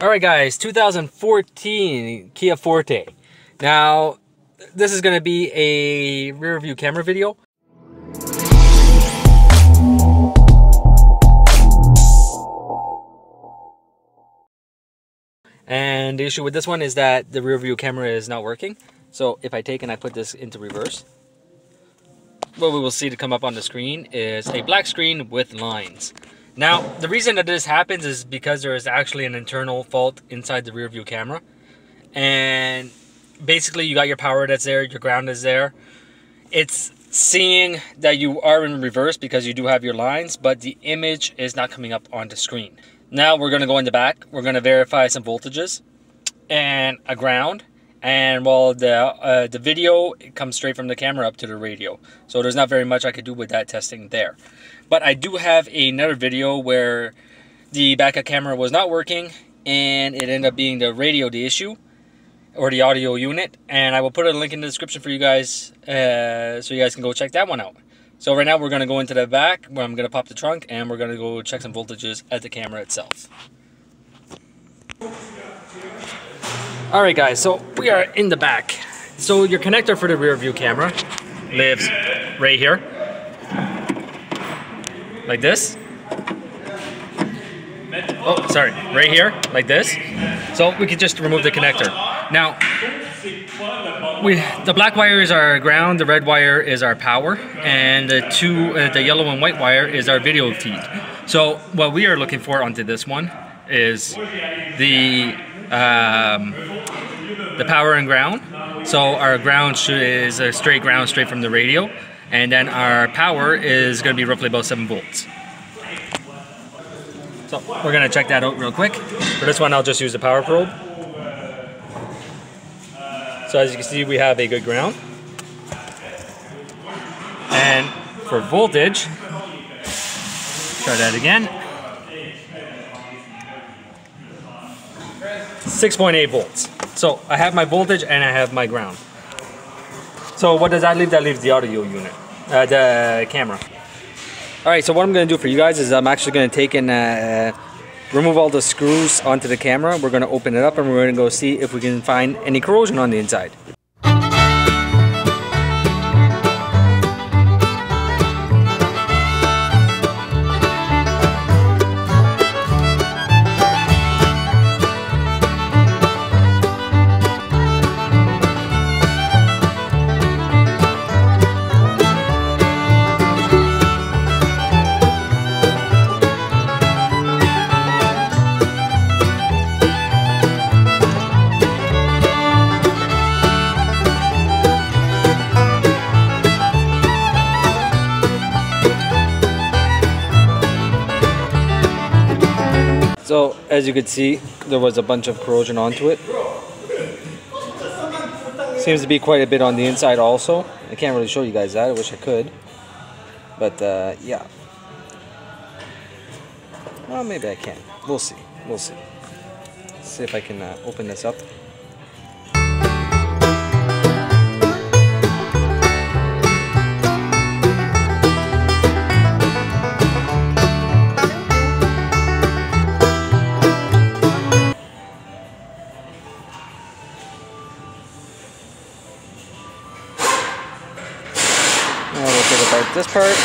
All right, guys, 2014 Kia Forte. Now, this is going to be a rear view camera video. And the issue with this one is that the rear view camera is not working. So if I take and I put this into reverse, what we will see to come up on the screen is a black screen with lines. Now, the reason that this happens is because there is actually an internal fault inside the rear view camera. And basically you got your power that's there, your ground is there. It's seeing that you are in reverse because you do have your lines, but the image is not coming up on the screen. Now we're gonna go in the back. We're gonna verify some voltages and a ground. And while the uh, the video comes straight from the camera up to the radio. So there's not very much I could do with that testing there. But I do have another video where the backup camera was not working and it ended up being the radio the issue or the audio unit. And I will put a link in the description for you guys uh, so you guys can go check that one out. So right now we're going to go into the back where I'm going to pop the trunk and we're going to go check some voltages at the camera itself. Alright guys, so we are in the back. So your connector for the rear view camera lives right here. Like this. Oh, sorry, right here, like this. So we can just remove the connector. Now, we the black wire is our ground, the red wire is our power, and the two uh, the yellow and white wire is our video feed. So what we are looking for onto this one is the um, the power and ground. So our ground is a straight ground straight from the radio, and then our power is going to be roughly about seven volts. So we're going to check that out real quick. For this one, I'll just use the power probe. So as you can see, we have a good ground. And for voltage, try that again. 6.8 volts. So I have my voltage and I have my ground. So what does that leave? That leaves the audio unit, uh, the camera. All right, so what I'm gonna do for you guys is I'm actually gonna take and uh, remove all the screws onto the camera. We're to open it up and we're to go see if we can find any corrosion on the inside. So as you can see, there was a bunch of corrosion onto it. Seems to be quite a bit on the inside also. I can't really show you guys that, I wish I could. But uh, yeah. Well, maybe I can. We'll see. We'll see. See if I can uh, open this up. Apart this part.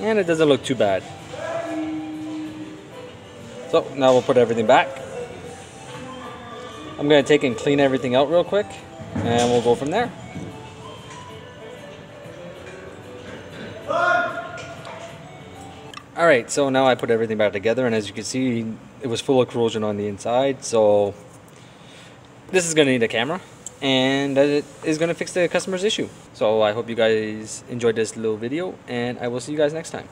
And it doesn't look too bad. So now we'll put everything back. I'm going to take and clean everything out real quick and we'll go from there. All right, so now I put everything back together and as you can see, it was full of corrosion on the inside. So this is gonna need a camera and it is gonna fix the customer's issue. So I hope you guys enjoyed this little video and I will see you guys next time.